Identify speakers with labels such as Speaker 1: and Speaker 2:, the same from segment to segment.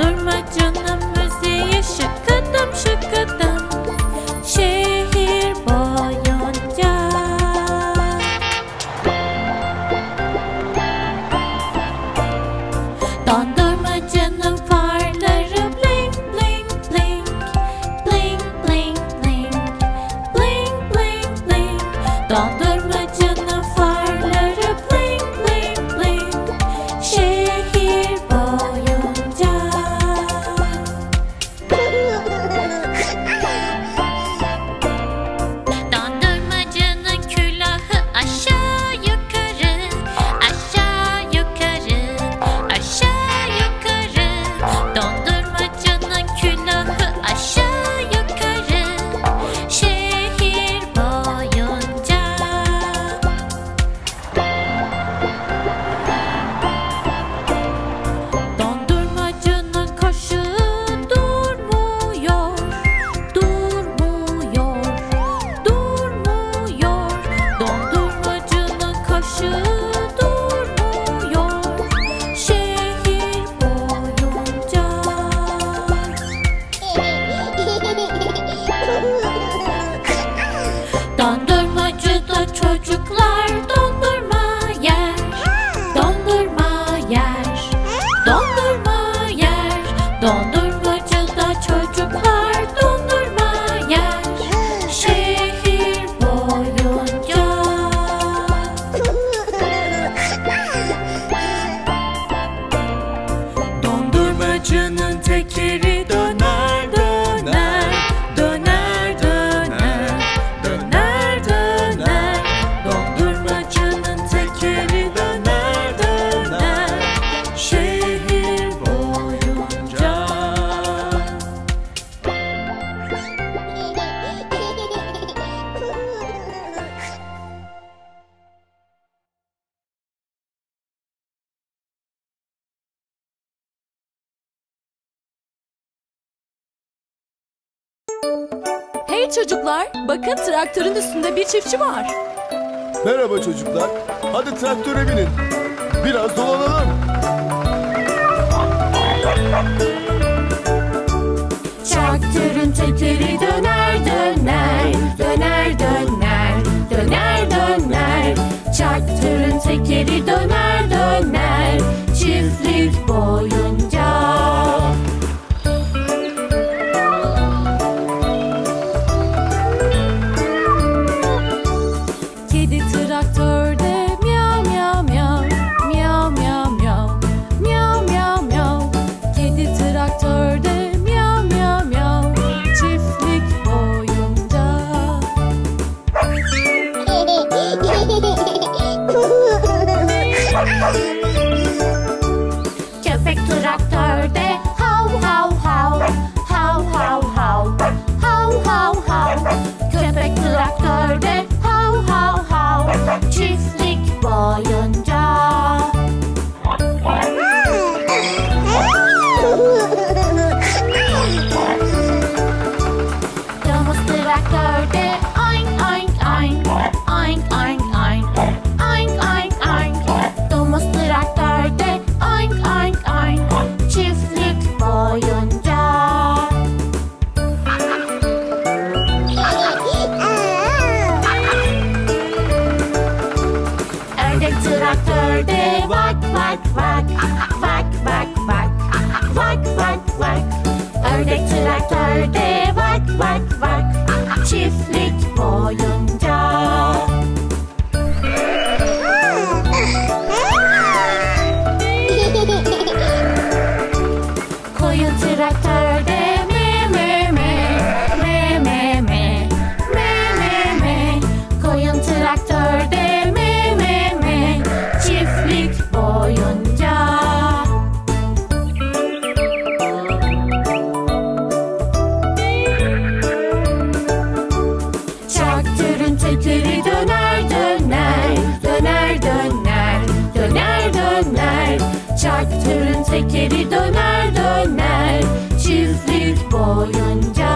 Speaker 1: Durma canım müziği şıkıdım şıkıdım
Speaker 2: Hey çocuklar, bakın traktörün üstünde bir çiftçi var.
Speaker 3: Merhaba çocuklar. Hadi traktöre binin. Biraz dolanalım.
Speaker 1: Haydi traktör. Tekeri döner döner çiftlik boyunca.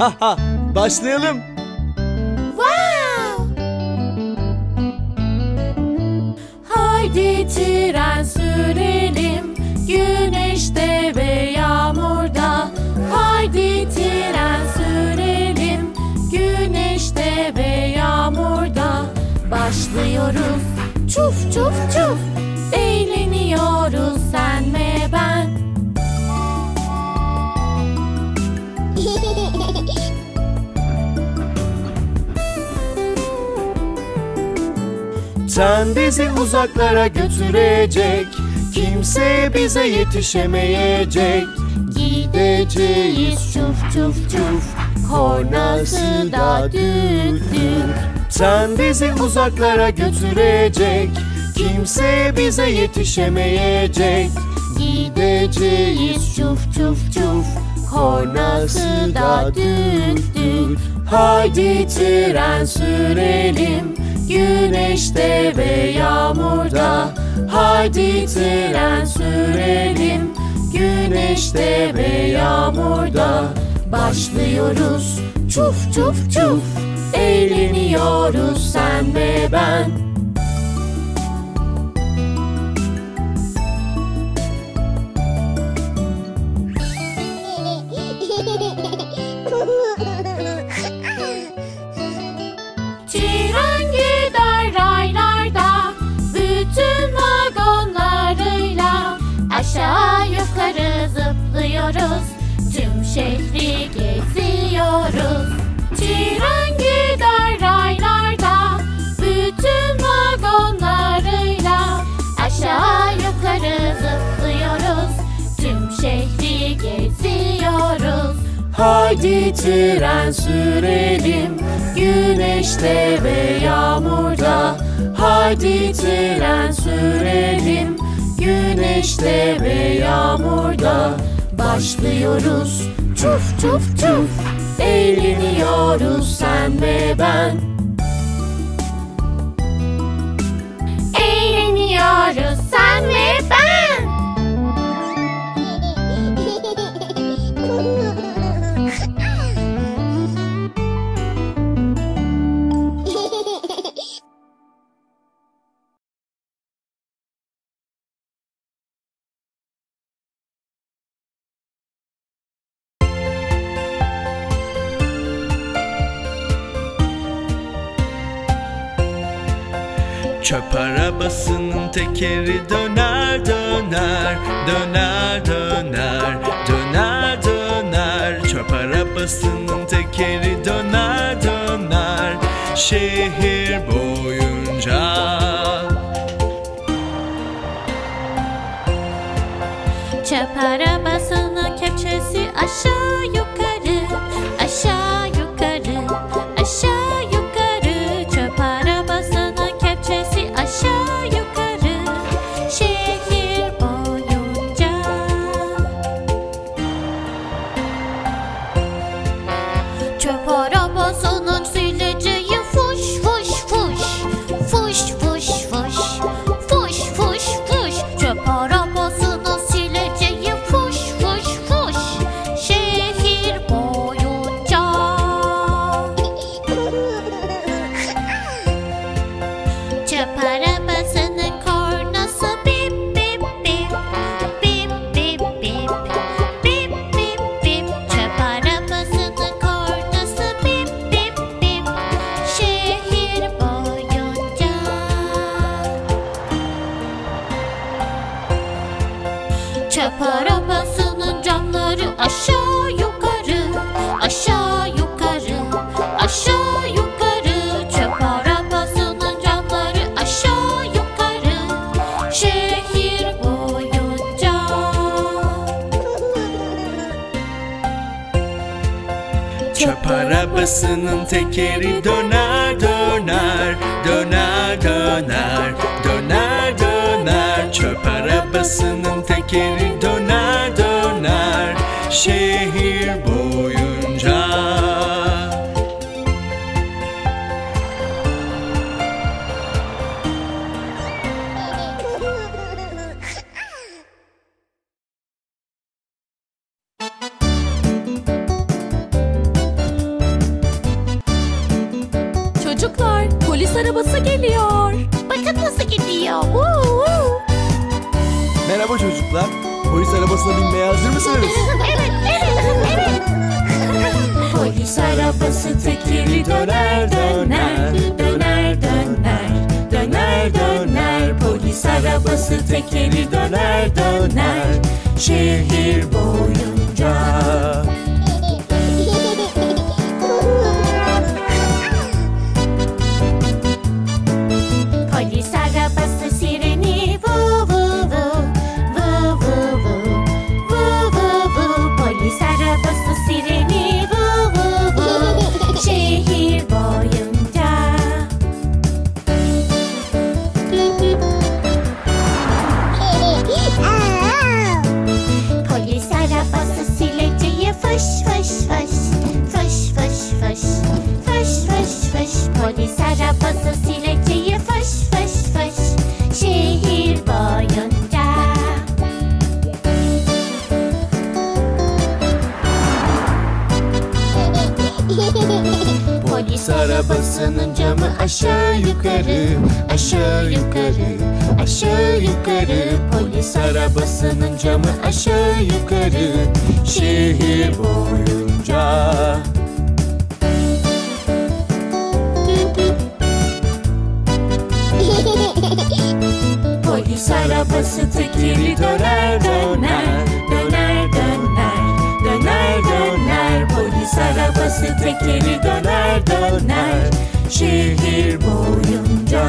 Speaker 3: Ha ha başlayalım.
Speaker 1: Wow.
Speaker 2: Haydi tren sürelim güneşte ve yağmurda. Haydi tren sürelim güneşte ve yağmurda. Başlıyoruz çuf çuf çuf eğleniyoruz sen ve ben.
Speaker 3: Sen bizi uzaklara götürecek. Kimse bize yetişemeyecek. Gideceğiz çuf çuf çuf. Kornası da düt düt. Sen bizi uzaklara götürecek. Kimse bize yetişemeyecek. Gideceğiz çuf çuf çuf. Kornası da düt düt. Haydi tren sürelim Güneşte ve yağmurda. Haydi tren sürelim. Güneşte ve yağmurda. Başlıyoruz. Çuf çuf çuf. Eğleniyoruz sen ve ben
Speaker 1: şehri geziyoruz.
Speaker 2: Tren gider raylarda Bütün vagonlarıyla
Speaker 1: Aşağı yukarı zıplıyoruz. Tüm şehri geziyoruz.
Speaker 3: Haydi tren sürelim Güneşte ve yağmurda Haydi tren sürelim Güneşte ve yağmurda Başlıyoruz çuf çuf çuf. Eğleniyoruz sen ve ben.
Speaker 1: Eğleniyoruz sen
Speaker 4: Çöp arabasının tekeri döner döner Döner döner Döner döner. Çöp arabasının tekeri döner döner Şehir boyunca.
Speaker 1: Çöp arabasının kepçesi aşağı Çöp arabasının camları aşağı yukarı Aşağı yukarı Aşağı yukarı. Çöp arabasının camları aşağı yukarı Şehir boyunca.
Speaker 4: Çöp arabasının tekeri döner döner
Speaker 2: arabası geliyor.
Speaker 5: Bakın nasıl gidiyor. Woo, woo.
Speaker 3: Merhaba çocuklar. Polis arabasına binmeye hazır mısınız?
Speaker 5: evet, evet, evet.
Speaker 1: Polis arabası tekeri döner döner Döner döner Döner döner Polis arabası tekeri döner döner Şehir boyunca
Speaker 5: Polis
Speaker 1: arabasının camı aşağı yukarı Aşağı yukarı Aşağı yukarı. Polis arabasının camı aşağı yukarı Şehir boyunca. Polis arabası tekeri döner döner arabası tekeri döner döner. Şehir boyunca